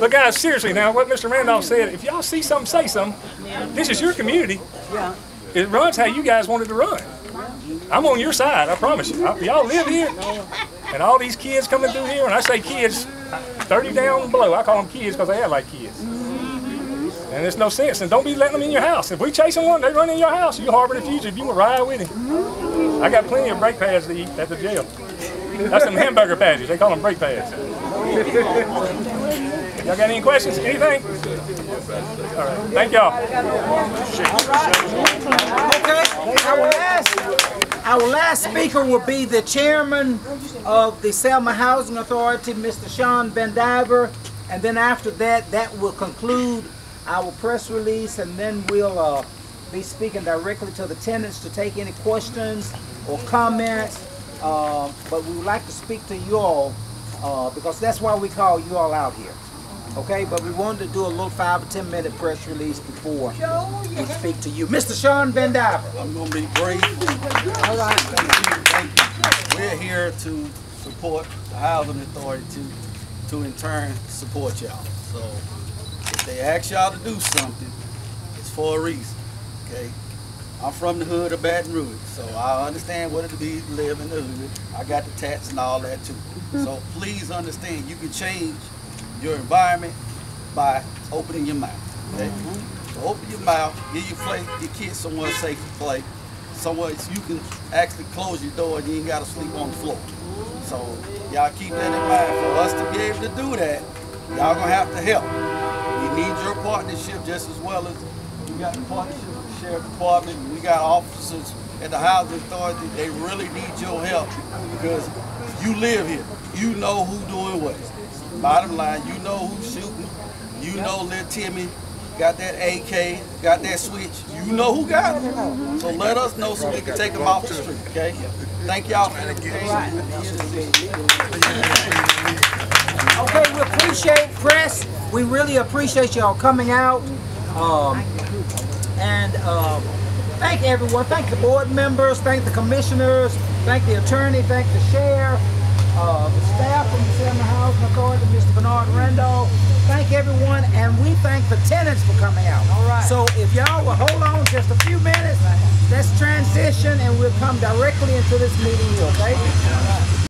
But guys, seriously now, what Mr. Randolph said, if y'all see something, say something. This is your community. Yeah. It runs how you guys wanted to run. I'm on your side, I promise you. Y'all live here, and all these kids coming through here, and I say kids, 30 down below, I call them kids because they act like kids. And there's no sense, and don't be letting them in your house. If we chasing one, they run in your house. You harbor the fugitive, you will ride with him. I got plenty of brake pads to eat at the jail. That's some hamburger patties, they call them brake pads. Y'all got any questions, anything? All right, thank y'all. Okay, our last, our last speaker will be the chairman of the Selma Housing Authority, Mr. Sean Van Diver. And then after that, that will conclude our press release and then we'll, uh, be speaking directly to the tenants to take any questions or comments. Uh, but we would like to speak to you all, uh, because that's why we call you all out here. Okay, but we wanted to do a little five or ten minute press release before we speak to you. Mr. Sean Van Diver. I'm gonna be brief. All right. Thank you. We're here to support the housing authority to, to in turn support y'all. So if they ask y'all to do something, it's for a reason, okay? I'm from the hood of Baton Rouge, so I understand what it be to live in the hood. I got the tats and all that too. So please understand, you can change your environment by opening your mouth, okay? Mm-hmm. So open your mouth, give your play, your kids somewhere safe to play, somewhere you can actually close your door and you ain't gotta sleep on the floor. So y'all keep that in mind. For us to be able to do that, y'all gonna have to help. We need your partnership just as well as we got the partnership sheriff department. We got officers at the housing authority. They really need your help because you live here. You know who doing what. Bottom line, you know who's shooting. You know little Timmy got that AK, got that switch. You know who got it. So let us know so we can take them off the street, okay? Thank y'all for Okay, we appreciate press. We really appreciate y'all coming out. Um, and um, thank everyone. Thank the board members. Thank the commissioners. Thank the attorney. Thank the sheriff. Uh, the staff from the Selma Housing Authority, Mr. Bernard Randolph. Thank everyone, and we thank the tenants for coming out. All right. So if y'all will hold on just a few minutes, let's transition, and we'll come directly into this meeting. Okay?